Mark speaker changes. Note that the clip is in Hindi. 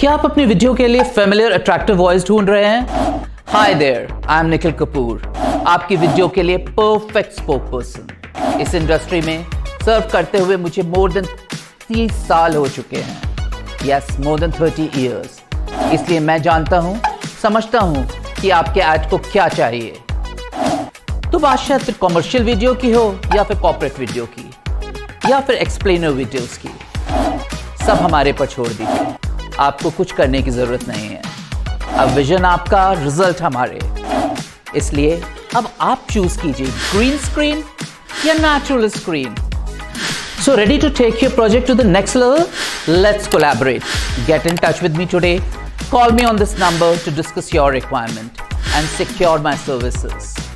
Speaker 1: क्या आप अपनी वीडियो के लिए फेमिलियर अट्रैक्टिव वॉइस ढूंढ रहे हैं? Hi there I am Nikhil Kapoor आपकी वीडियो के लिए परफेक्ट स्पोक पर्सन इस इंडस्ट्री में सर्व करते हुए मुझे मोर देन तीस साल हो चुके हैं। Yes more than thirty years इसलिए मैं जानता हूँ, समझता हूँ कि आपके ऐड को क्या चाहिए। तो शायद फिर कॉमर्शियल वीडियो की हो या फिर कॉपरेट वीडियो की? या फिर एक्सप्लेनर वीडियोस की? सब हमारे पर छोड़ दीजिए। आपको कुछ करने की ज़रूरत नहीं है। अब विजन आपका रिज़ल्ट हमारे। इसलिए अब आप चूज़ कीजिए ग्रीन स्क्रीन या natural screen so ready to take your project to the next level let's collaborate get in touch with me today call me on this number to discuss your requirement and secure my services